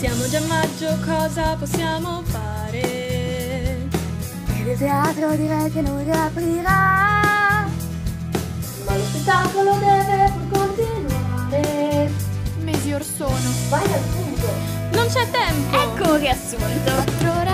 Siamo già a maggio, cosa possiamo fare? Il teatro direi che non riaprirà. Ma lo spettacolo deve pur continuare. Mesi or sono. Vai al punto. Non c'è tempo! Ecco riassunto. Quattro ore